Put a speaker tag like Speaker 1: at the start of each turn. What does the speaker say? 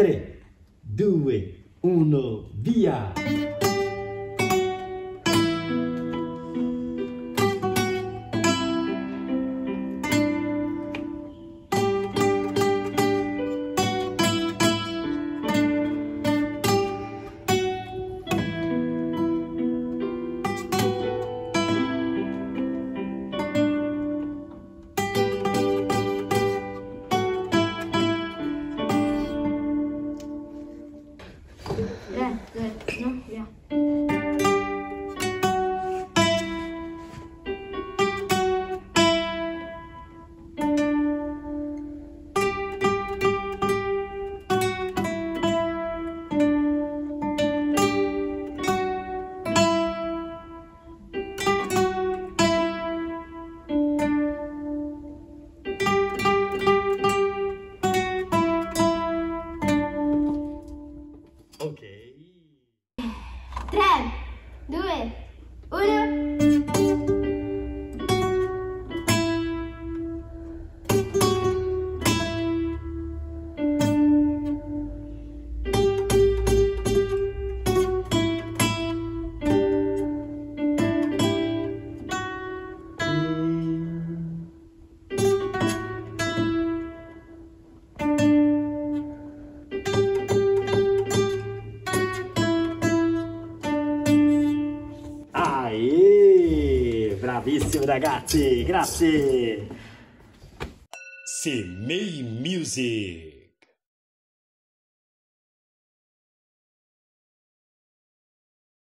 Speaker 1: 3, 2, 1, via!
Speaker 2: Okay.
Speaker 1: Aê! Bravissimo ragazzi, grazie!
Speaker 3: CMEI Music.